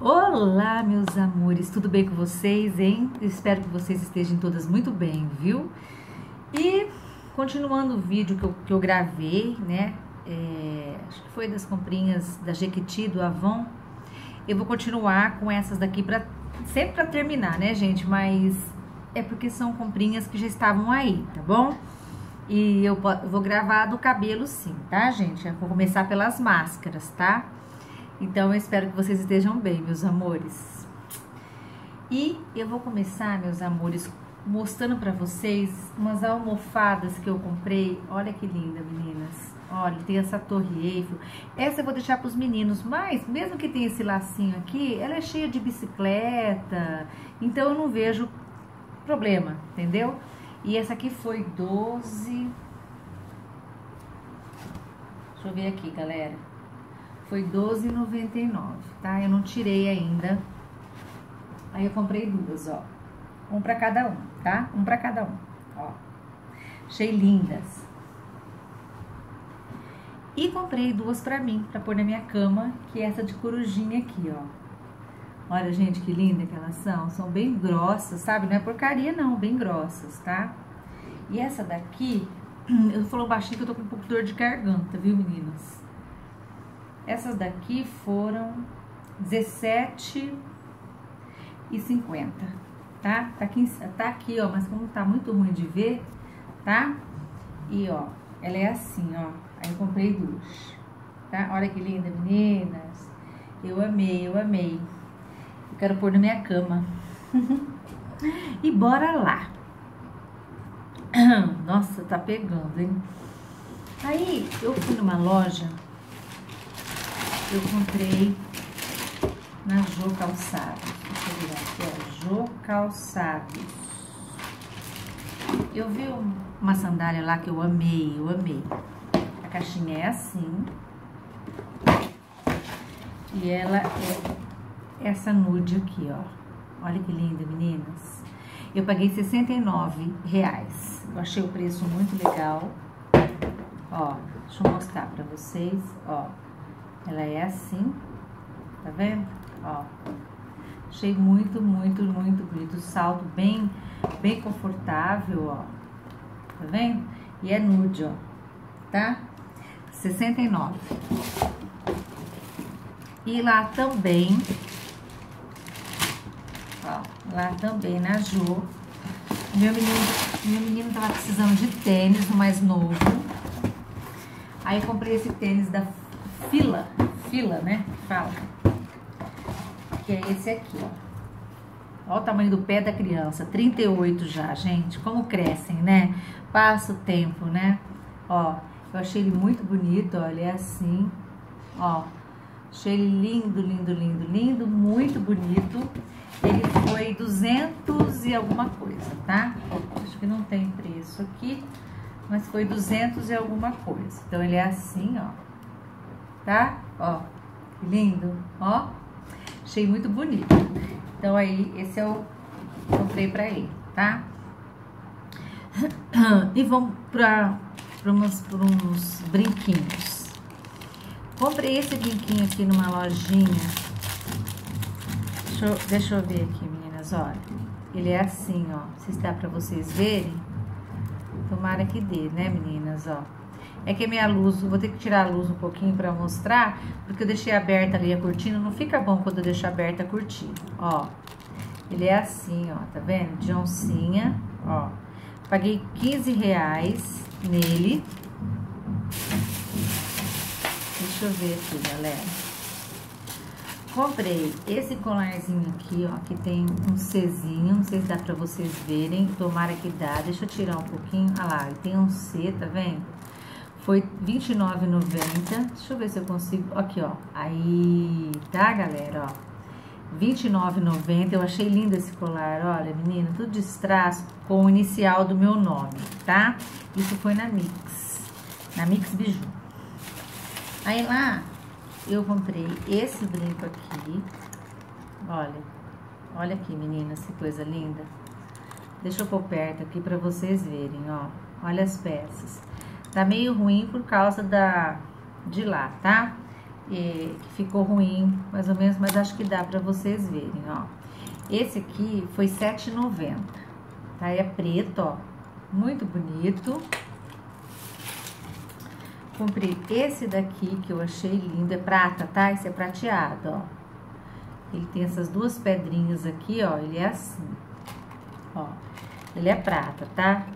Olá, meus amores, tudo bem com vocês, hein? Espero que vocês estejam todas muito bem, viu? E continuando o vídeo que eu, que eu gravei, né? É, acho que foi das comprinhas da Jequiti, do Avon. Eu vou continuar com essas daqui para sempre para terminar, né, gente? Mas é porque são comprinhas que já estavam aí, tá bom? E eu vou gravar do cabelo sim, tá, gente? Eu vou começar pelas máscaras, tá? Então eu espero que vocês estejam bem, meus amores. E eu vou começar, meus amores, mostrando para vocês umas almofadas que eu comprei. Olha que linda, meninas. Olha, tem essa torre Eiffel. Essa eu vou deixar para os meninos, mas mesmo que tenha esse lacinho aqui, ela é cheia de bicicleta, então eu não vejo problema, entendeu? E essa aqui foi 12. Deixa eu ver aqui, galera. Foi 12,99, tá? Eu não tirei ainda. Aí eu comprei duas, ó. Um para cada um, tá? Um para cada um, ó. Achei lindas. E comprei duas para mim, para pôr na minha cama, que é essa de corujinha aqui, ó. Olha, gente, que linda que elas são. São bem grossas, sabe? Não é porcaria, não. Bem grossas, tá? E essa daqui, eu falo baixinho que eu tô com um pouco de dor de garganta, viu, meninas? Essas daqui foram 17 e 50, tá? Tá aqui, tá aqui, ó, mas como tá muito ruim de ver, tá? E, ó, ela é assim, ó. Aí eu comprei duas, tá? Olha que linda, meninas. Eu amei, eu amei. Quero pôr na minha cama. e bora lá. Nossa, tá pegando, hein? Aí eu fui numa loja, eu comprei na Jô Calçados. Deixa eu ver aqui, ó. Jô Calçados. Eu vi uma sandália lá que eu amei, eu amei. A caixinha é assim. E ela é essa nude aqui, ó. Olha que linda, meninas. Eu paguei 69 reais. Eu achei o preço muito legal. Ó, deixa eu mostrar pra vocês, ó. Ela é assim, tá vendo? Ó. Achei muito, muito, muito bonito. O salto bem, bem confortável, ó. Tá vendo? E é nude, ó. Tá? 69. E lá também Ó, lá também na Jô. Meu menino, meu menino tava precisando de tênis, o mais novo. Aí comprei esse tênis da Fila, Fila, né? Fala. Que é esse aqui, ó. Olha o tamanho do pé da criança, 38 já, gente. Como crescem, né? Passa o tempo, né? Ó, eu achei ele muito bonito. Ele é assim, ó. Achei ele lindo, lindo, lindo, lindo, muito bonito. Ele foi 200 e alguma coisa, tá? Acho que não tem preço aqui, mas foi 200 e alguma coisa. Então, ele é assim, ó. Tá? Ó, que lindo, ó. Achei muito bonito. Então, aí, esse eu comprei pra ele, tá? E vamos pra, pra, uns, pra uns brinquinhos. Comprei esse brinquinho aqui numa lojinha Deixa eu, deixa eu ver aqui, meninas, olha. Ele é assim, ó. Se dá pra vocês verem. Tomara que dê, né, meninas, ó. É que minha luz, vou ter que tirar a luz um pouquinho pra mostrar, porque eu deixei aberta ali a cortina. Não fica bom quando eu deixo aberta a cortina, ó. Ele é assim, ó, tá vendo? De oncinha, ó. Paguei 15 reais nele. Deixa eu ver aqui, galera. Comprei esse colarzinho aqui, ó, que tem um Czinho, não sei se dá pra vocês verem, tomara que dá, deixa eu tirar um pouquinho, ah lá, tem um C, tá vendo? Foi R$29,90, deixa eu ver se eu consigo, aqui, ó, aí, tá, galera, ó, R$29,90, eu achei lindo esse colar, olha, menina, tudo de strass com o inicial do meu nome, tá? Isso foi na Mix, na Mix Biju. Aí lá, eu comprei esse brinco aqui. Olha, olha aqui, meninas, que coisa linda. Deixa eu pôr perto aqui pra vocês verem, ó. Olha as peças. Tá meio ruim por causa da de lá, tá? que ficou ruim, mais ou menos, mas acho que dá pra vocês verem, ó. Esse aqui foi R$7,90, tá? É preto, ó, muito bonito. Comprei esse daqui que eu achei lindo, é prata, tá? Esse é prateado, ó. Ele tem essas duas pedrinhas aqui, ó, ele é assim, ó. Ele é prata, tá?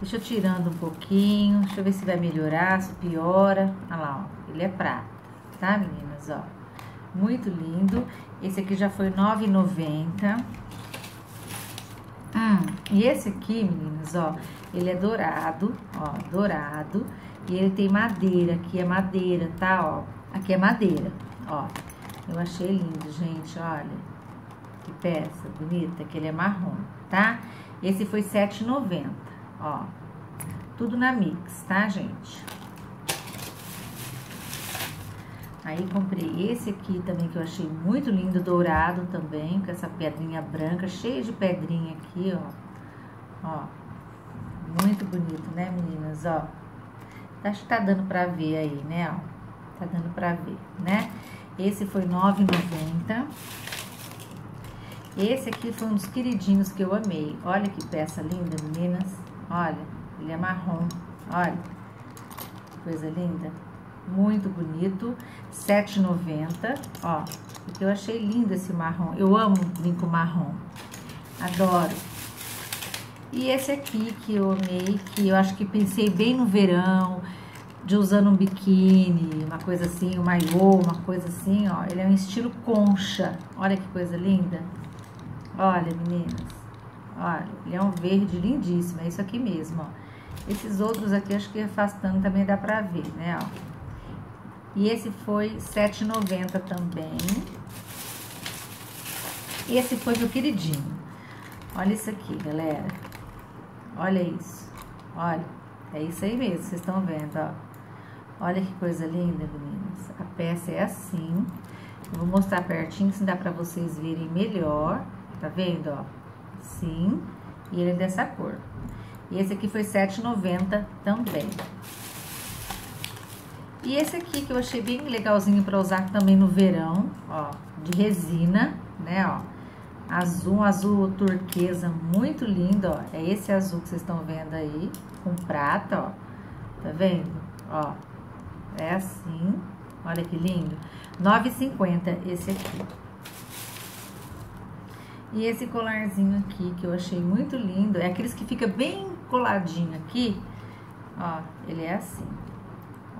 Deixa eu tirando um pouquinho, deixa eu ver se vai melhorar, se piora. Olha lá, ó, ele é prata, tá, meninas, ó. Muito lindo. Esse aqui já foi R$ 9,90. Hum, e esse aqui, meninas, ó, ele é dourado, ó, dourado. E ele tem madeira, aqui é madeira, tá, ó. Aqui é madeira, ó. Eu achei lindo, gente, olha. Que peça bonita, que ele é marrom, tá? Esse foi R$ 7,90, ó. Tudo na Mix, tá, gente? Aí comprei esse aqui também que eu achei muito lindo, dourado também, com essa pedrinha branca, cheia de pedrinha aqui, ó. Ó. Muito bonito, né, meninas, ó. Acho que tá dando pra ver aí, né, ó. Tá dando pra ver, né? Esse foi R$ 9,90. Esse aqui foi um dos queridinhos que eu amei. Olha que peça linda, meninas. Olha, ele é marrom. Olha, que coisa linda. Muito bonito, R$ 7,90, ó, porque eu achei lindo esse marrom, eu amo brinco marrom, adoro. E esse aqui que eu amei, que eu acho que pensei bem no verão, de usando um biquíni, uma coisa assim, um maiô, uma coisa assim, ó, ele é um estilo concha, olha que coisa linda, olha meninas, olha, ele é um verde lindíssimo, é isso aqui mesmo, ó. Esses outros aqui, acho que afastando também dá pra ver, né, ó. E esse foi R$ 7,90 também. Esse foi meu queridinho. Olha isso aqui, galera. Olha isso. Olha. É isso aí mesmo, vocês estão vendo, ó. Olha que coisa linda, meninas. A peça é assim. Eu vou mostrar pertinho, se dá pra vocês verem melhor. Tá vendo, ó? Sim. E ele é dessa cor. E esse aqui foi R$ 7,90 também. E esse aqui que eu achei bem legalzinho para usar também no verão, ó, de resina, né, ó. Azul, azul turquesa, muito lindo, ó. É esse azul que vocês estão vendo aí, com prata, ó. Tá vendo? Ó, é assim. Olha que lindo. R$ 9,50 esse aqui. E esse colarzinho aqui, que eu achei muito lindo, é aqueles que fica bem coladinho aqui, ó, ele é assim,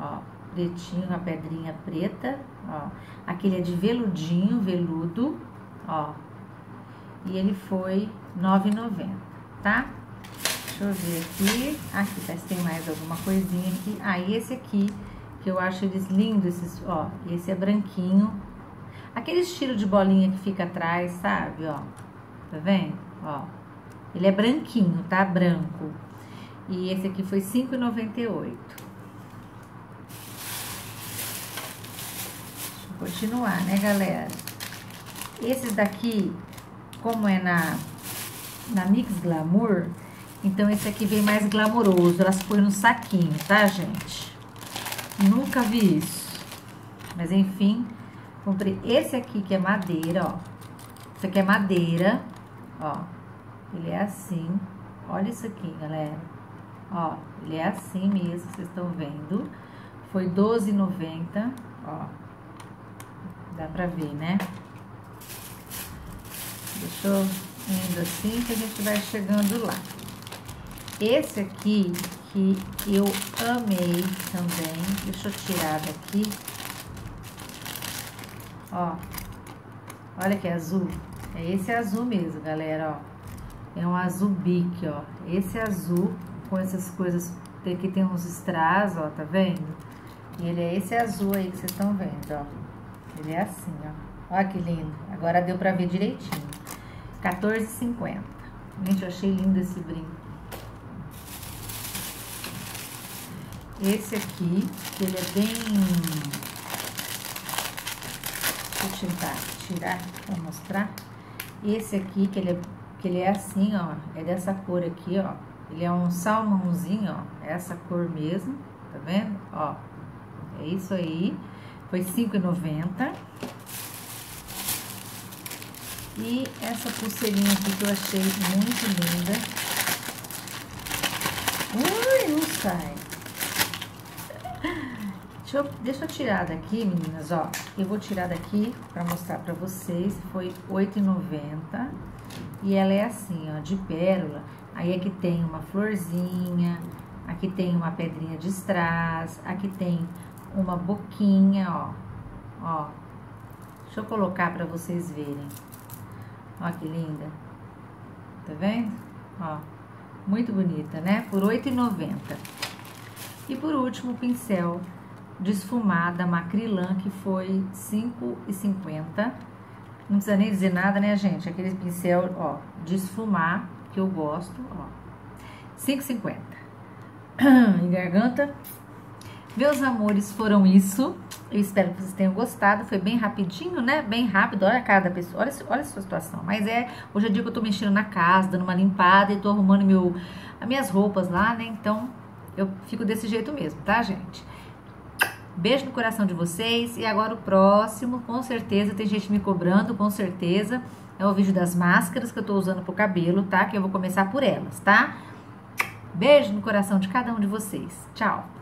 ó pretinho, a pedrinha preta, ó. Aquele é de veludinho, veludo, ó. E ele foi R$ 9,90, tá? Deixa eu ver aqui. Aqui, tá, se tem mais alguma coisinha aqui. Ah, esse aqui, que eu acho eles lindos, esses, ó. Esse é branquinho. Aquele estilo de bolinha que fica atrás, sabe, ó. Tá vendo? Ó. Ele é branquinho, tá? Branco. E esse aqui foi R$ 5,98. continuar, né, galera? Esses daqui, como é na, na Mix Glamour, então esse aqui vem mais glamouroso. Elas põem no saquinho, tá, gente? Nunca vi isso. Mas, enfim, comprei esse aqui que é madeira, ó. Isso aqui é madeira, ó. Ele é assim. Olha isso aqui, galera. Ó, ele é assim mesmo, vocês estão vendo. Foi R$12,90, ó. Dá pra ver, né? Deixa eu indo assim que a gente vai chegando lá. Esse aqui que eu amei também. Deixa eu tirar daqui. Ó. Olha que azul. É esse azul mesmo, galera, ó. É um azul bique, ó. Esse azul com essas coisas que tem uns strass, ó, tá vendo? E ele é esse azul aí que vocês estão vendo, ó. Ele é assim, ó. Olha que lindo. Agora deu pra ver direitinho. R$14,50. Gente, eu achei lindo esse brinco. Esse aqui, ele é bem... Eu tentar tirar pra mostrar. Esse aqui, que ele, é, que ele é assim, ó. É dessa cor aqui, ó. Ele é um salmãozinho, ó. É essa cor mesmo. Tá vendo? Ó. É isso aí. foi R$5,90. E essa pulseirinha aqui que eu achei muito linda. Ui, não sai. Deixa eu, deixa eu tirar daqui, meninas, ó. Eu vou tirar daqui pra mostrar pra vocês. Foi R$8,90. E ela é assim, ó, de pérola. Aí aqui tem uma florzinha, aqui tem uma pedrinha de strass, aqui tem uma boquinha, ó. Ó. Deixa eu colocar pra vocês verem. Ó que linda. Tá vendo? Ó. Muito bonita, né? Por R$8,90. E por último, o pincel de esfumar da Macrylan, que foi R$5,50. Não precisa nem dizer nada, né, gente? Aquele pincel, ó, de esfumar, que eu gosto, ó. R$5,50. em garganta. Meus amores, foram isso. Eu espero que vocês tenham gostado. Foi bem rapidinho, né? Bem rápido. Olha a cara da pessoa. Olha, olha a sua situação. Mas é, hoje é dia que eu tô mexendo na casa, dando uma limpada e tô arrumando meu, as minhas roupas lá, né? Então, eu fico desse jeito mesmo, tá, gente? Beijo no coração de vocês. E agora o próximo, com certeza, tem gente me cobrando, com certeza. É o vídeo das máscaras que eu tô usando pro cabelo, tá? Que eu vou começar por elas, tá? Beijo no coração de cada um de vocês. Tchau!